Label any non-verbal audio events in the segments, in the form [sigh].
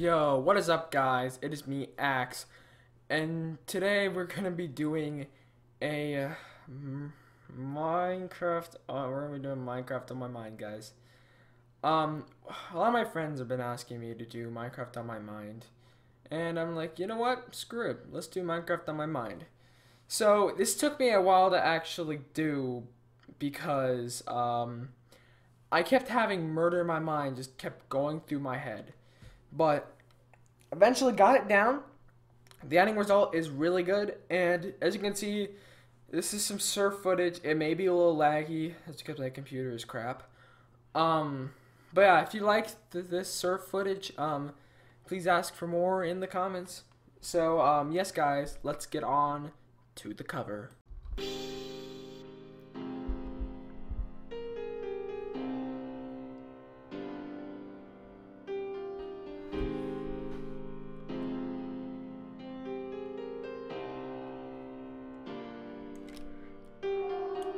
Yo, what is up, guys? It is me, Ax, and today we're gonna be doing a uh, Minecraft. Uh, we're gonna be doing Minecraft on my mind, guys. Um, a lot of my friends have been asking me to do Minecraft on my mind, and I'm like, you know what? Screw it. Let's do Minecraft on my mind. So this took me a while to actually do because um, I kept having murder in my mind, just kept going through my head but eventually got it down. The ending result is really good, and as you can see, this is some surf footage. It may be a little laggy, that's because my computer is crap. Um, but yeah, if you like th this surf footage, um, please ask for more in the comments. So, um, yes, guys, let's get on to the cover.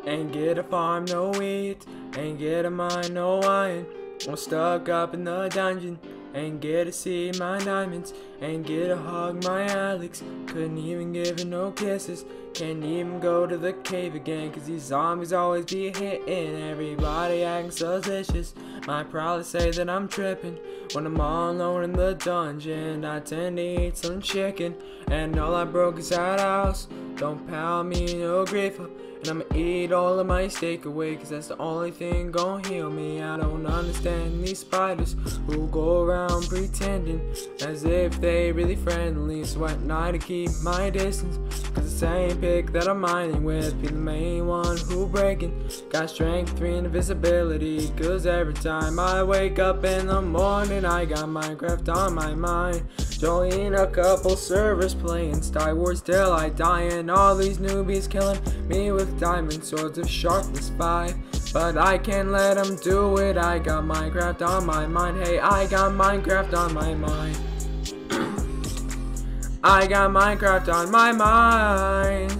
Ain't get a farm, no wheat. Ain't get a mine, no iron. I'm stuck up in the dungeon. Ain't get to see my diamonds. Ain't get to hug my Alex. Couldn't even give her no kisses. Can't even go to the cave again. Cause these zombies always be hitting. Everybody acting suspicious. Might probably say that I'm tripping. When I'm all alone in the dungeon, I tend to eat some chicken. And all I broke is that house. Don't pound me no griefer. And I'ma eat all of my steak away, cause that's the only thing gon' heal me. I don't understand these spiders who go around pretending as if they really friendly. So at night I keep my distance, cause same pick that I'm mining with. Be the main one who breaking. Got strength, three, and invisibility, cause every time I wake up in the morning, I got Minecraft on my mind. Join a couple servers playing Skywars till I die, and all these newbies killing me with diamond swords of sharpness 5 But I can't let them do it, I got Minecraft on my mind. Hey, I got Minecraft on my mind I got Minecraft on my mind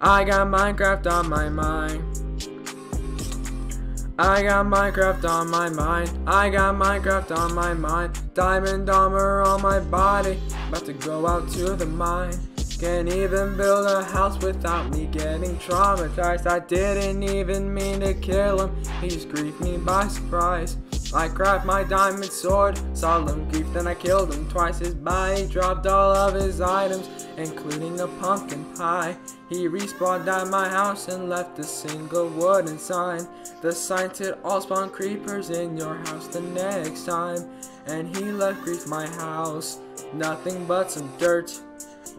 I got Minecraft on my mind I got Minecraft on my mind. I got Minecraft on my mind. Diamond armor on my body. About to go out to the mine. Can't even build a house without me getting traumatized. I didn't even mean to kill him. He just griefed me by surprise. I grabbed my diamond sword, him grief, then I killed him twice. His body dropped all of his items, including a pumpkin pie. He respawned at my house and left a single wooden sign. The sign said all spawn creepers in your house the next time. And he left grief my house, nothing but some dirt.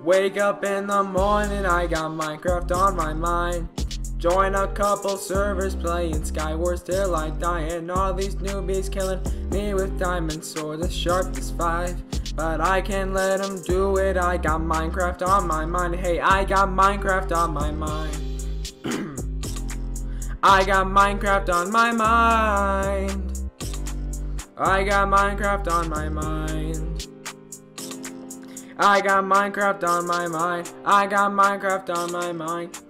Wake up in the morning, I got Minecraft on my mind. Join a couple servers playing Skywars till I die And all these newbies killing me with diamond sword as sharp as 5 But I can't let them do it, I got Minecraft on my mind. Hey, [clears throat] I got Minecraft on my mind. I got Minecraft on my mind. I got Minecraft on my mind. I got Minecraft on my mind. I got Minecraft on my mind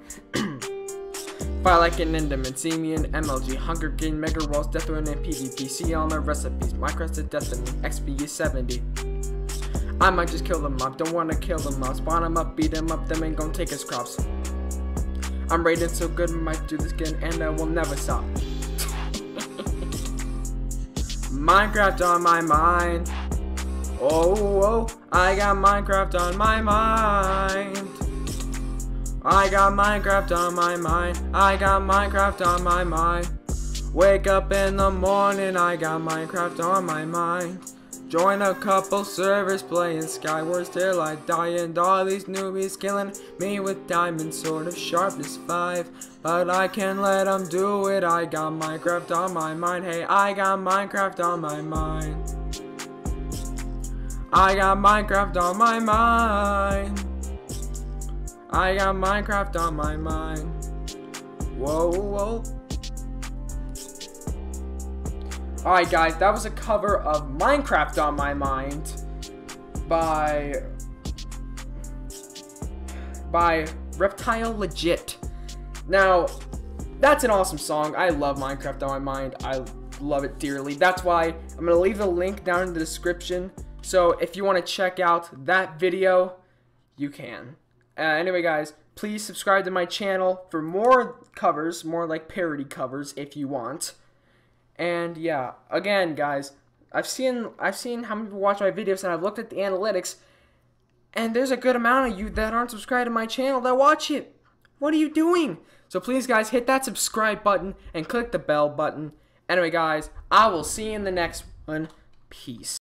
Fight like an Enderman, me MLG, Hunger Game, Mega Walls, Death Run, and PvP. See all my recipes, Minecraft to Destiny, XP is 70. I might just kill them up, don't wanna kill them up. Spawn them up, beat them up, them ain't gonna take his crops. I'm rated so good, might do this again, and I will never stop. [laughs] Minecraft on my mind. Oh, oh, I got Minecraft on my mind. I got Minecraft on my mind. I got Minecraft on my mind. Wake up in the morning, I got Minecraft on my mind. Join a couple servers playing Skywars till I die and all these newbies killing me with diamond sword of sharpness 5 But I can't let them do it, I got Minecraft on my mind Hey, I got Minecraft on my mind I got Minecraft on my mind I got Minecraft on my mind. Whoa, whoa. Alright guys, that was a cover of Minecraft on my mind by by ReptileLegit. Now, that's an awesome song. I love Minecraft on my mind. I love it dearly. That's why I'm gonna leave the link down in the description. So if you want to check out that video, you can. Uh, anyway, guys, please subscribe to my channel for more covers, more like parody covers if you want. And yeah, again, guys, I've seen I've seen how many people watch my videos, and I've looked at the analytics, and there's a good amount of you that aren't subscribed to my channel that watch it. What are you doing? So please, guys, hit that subscribe button and click the bell button. Anyway, guys, I will see you in the next one. Peace.